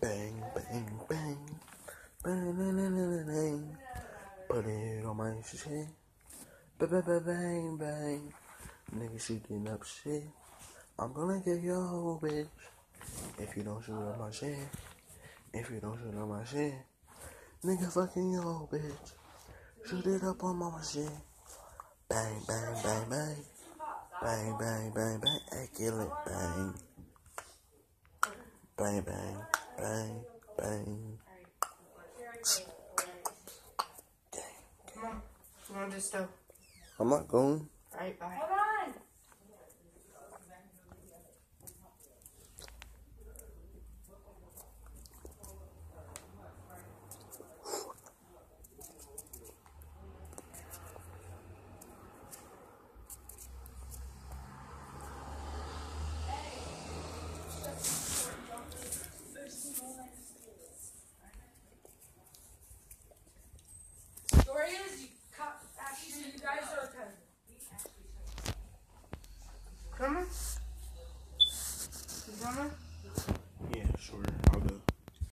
Bang, bang, bang. Bang, bang, bang, bang. Put it on my shit. Bang, bang, bang, bang. Nigga, she getting up shit. I'm gonna get your whole bitch. If you don't shoot up my shit. If you don't shoot up my shit. Nigga, fucking your whole bitch. Shoot it up on my shit. Bang, bang, bang, bang. Bang, bang, bang, bang. Hey, kill it. Bang. Bang, bang, bang, bang. Come on. Come on, just go. I'm not going. Alright, bye. Gentlemen? Gentlemen? Yeah, sure.